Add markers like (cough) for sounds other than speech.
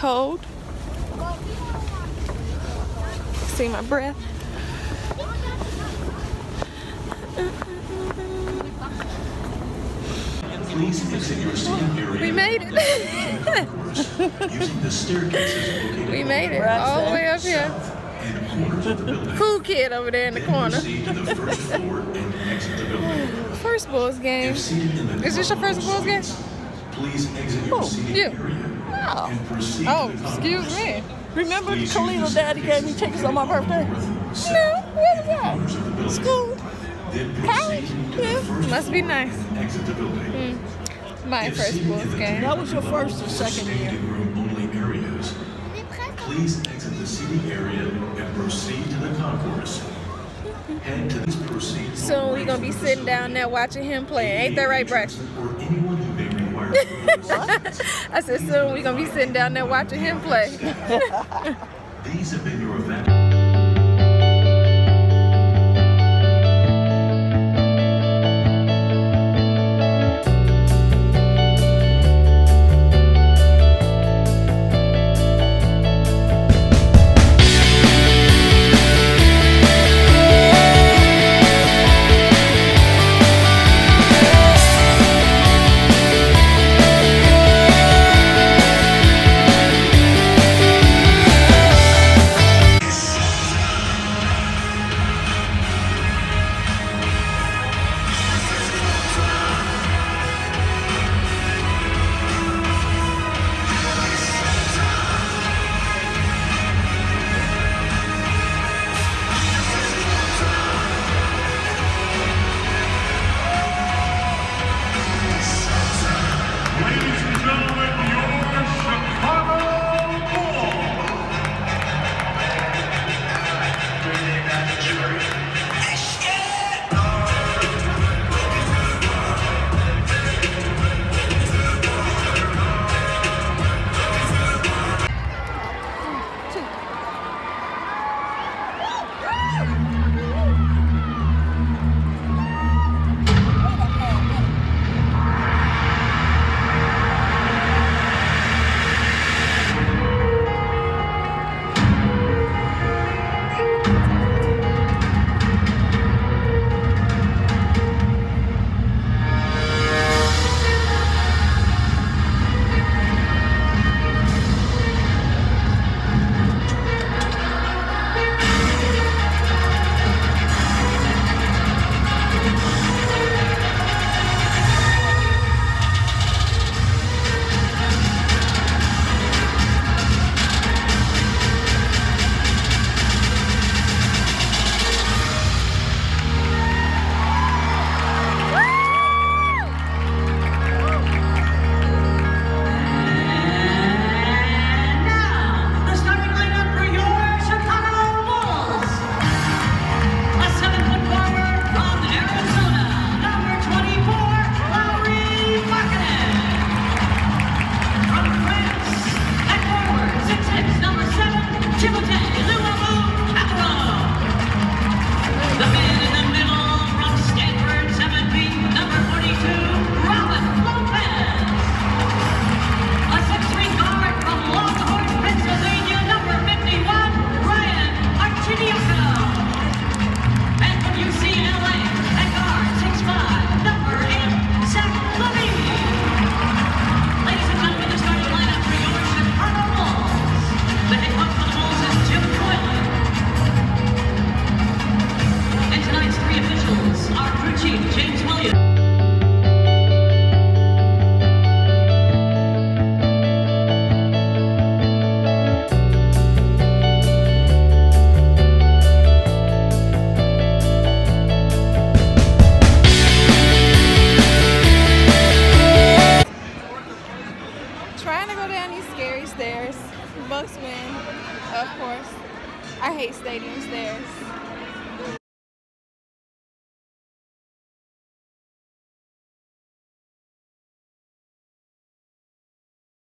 Cold. See my breath. Please exit your seating area. We made it. (laughs) Using the staircases we made it all the way up here. south and corners of the (laughs) building. Cool kid over there in the corner. proceed to the first floor the building. First Bulls game. If seated in the Is this your first Bulls game? Please exit your Who? seating area Oh. Oh, excuse me. Remember Please use Khalil daddy gave me staircases tickets on my birthday? No, what was that? corners of the building. School. College? proceed to the Yeah, must be nice. and exit the building. Hmm. My first seated in Bulls game. That was your first or second year. standing room only areas. Please exit the seating area and proceed to the concourse. Head to this proceed. Soon we gonna be sitting down there watching him play. Ain't that right, Braxton? (laughs) I said soon we're gonna be sitting down there watching him play. (laughs) These have been your event. Of course. I hate stadium stairs.